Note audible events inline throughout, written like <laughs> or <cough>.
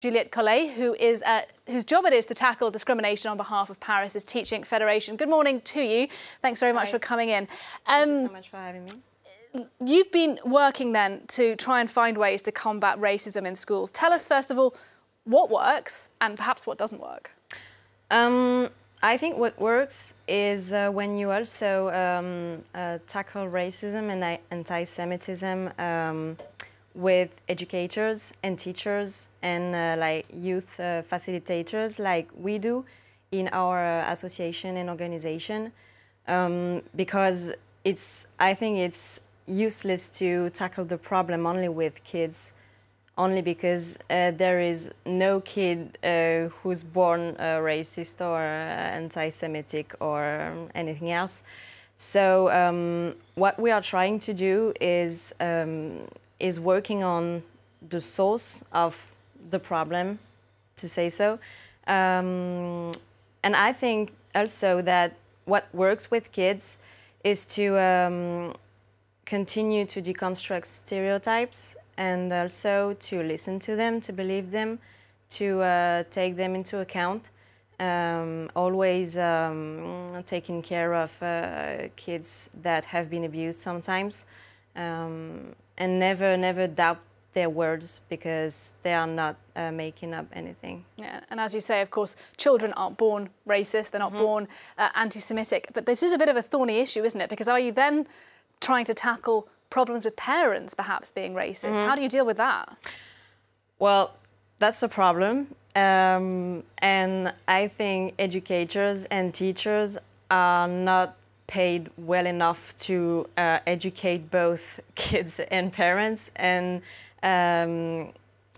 Juliette Collet, who is uh, whose job it is to tackle discrimination on behalf of Paris's Teaching Federation. Good morning to you. Thanks very much Hi. for coming in. Thank you so much for having me. You've been working then to try and find ways to combat racism in schools. Tell us first of all what works and perhaps what doesn't work. Um, I think what works is uh, when you also um, uh, tackle racism and anti-Semitism um, with educators and teachers and uh, like youth uh, facilitators, like we do in our uh, association and organization, um, because it's. I think it's useless to tackle the problem only with kids only because uh, there is no kid uh, who's born uh, racist or uh, anti-Semitic or um, anything else. So um, what we are trying to do is um, is working on the source of the problem, to say so, um, and I think also that what works with kids is to um, continue to deconstruct stereotypes and also to listen to them, to believe them, to uh, take them into account. Um, always um, taking care of uh, kids that have been abused sometimes, um, and never, never doubt their words because they are not uh, making up anything. Yeah, and as you say, of course, children aren't born racist, they're not born uh, anti Semitic. But this is a bit of a thorny issue, isn't it? Because are you then trying to tackle problems with parents perhaps being racist? How do you deal with that? Well, that's a problem. Um, and I think educators and teachers are not paid well enough to uh, educate both <laughs> kids and parents. And um,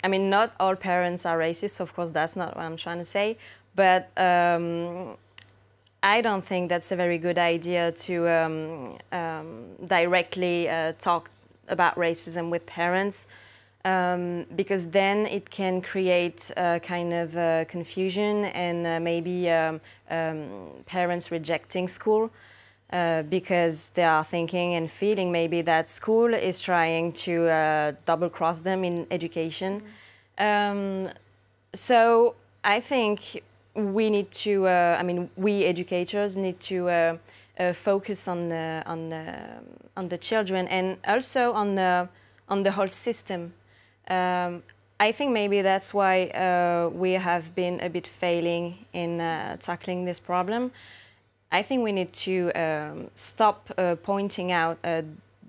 I mean, not all parents are racist, of course, that's not what I'm trying to say. But um, I don't think that's a very good idea to um, um, directly uh, talk about racism with parents um, because then it can create kind of uh, confusion and uh, maybe um, parents rejecting school uh, because they are thinking and feeling maybe that school is trying to uh, double cross them in education. Um, so I think we need to, uh, I mean, we educators need to uh, uh, focus on the, on, the, on the children and also on the, on the whole system. Um, I think maybe that's why uh, we have been a bit failing in uh, tackling this problem. I think we need to um, stop uh, pointing out uh,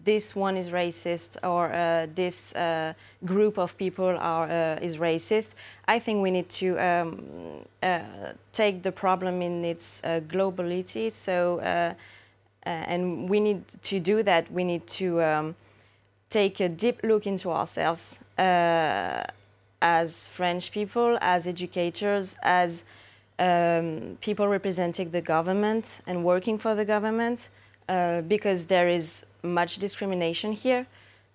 this one is racist or uh, this uh, group of people are uh, is racist. I think we need to um, uh, take the problem in its globality. So, and we need to do that. We need to um, take a deep look into ourselves as French people, as educators, as um, people representing the government and working for the government, uh, because there is much discrimination here.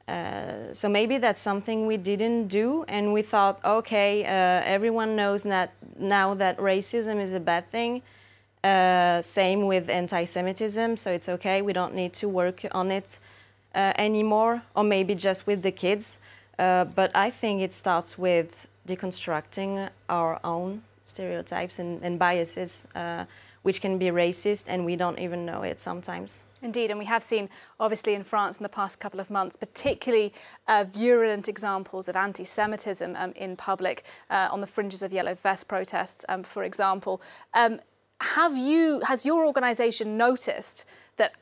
Uh, so maybe that's something we didn't do, and we thought, okay, uh, everyone knows that now that racism is a bad thing. Uh, same with anti-Semitism, so it's okay. We don't need to work on it uh, anymore, or maybe just with the kids. Uh, but I think it starts with deconstructing our own stereotypes and, and biases, uh, which can be racist, and we don't even know it sometimes. Indeed, and we have seen, obviously, in France in the past couple of months, particularly uh, virulent examples of anti Semitism um, in public uh, on the fringes of yellow vest protests, um, for example. Um, have you, has your organisation noticed that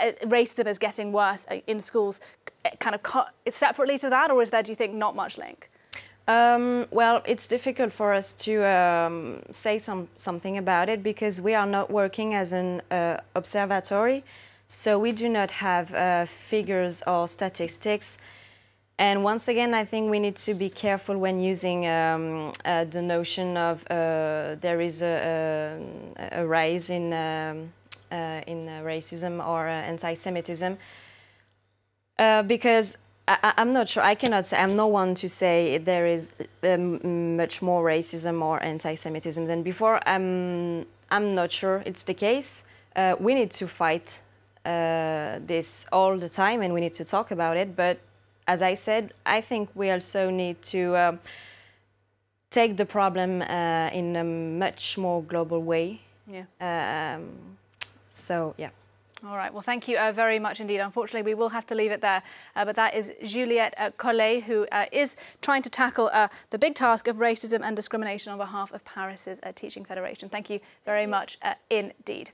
uh, racism is getting worse uh, in schools uh, kind of separately to that, or is there, do you think, not much link? Um, well, it's difficult for us to um, say some, something about it because we are not working as an uh, observatory, so we do not have uh, figures or statistics. And once again, I think we need to be careful when using um, uh, the notion of uh, there is a, a, a rise in, um, uh, in racism or uh, anti-Semitism, uh, because I, I'm not sure. I cannot say. I'm no one to say there is um, much more racism or anti-Semitism than before. I'm. I'm not sure it's the case. Uh, we need to fight uh, this all the time, and we need to talk about it. But as I said, I think we also need to um, take the problem uh, in a much more global way. Yeah. Um, so yeah. All right. Well, thank you uh, very much indeed. Unfortunately, we will have to leave it there. Uh, but that is Juliette uh, Collet, who uh, is trying to tackle uh, the big task of racism and discrimination on behalf of Paris's uh, Teaching Federation. Thank you very much indeed.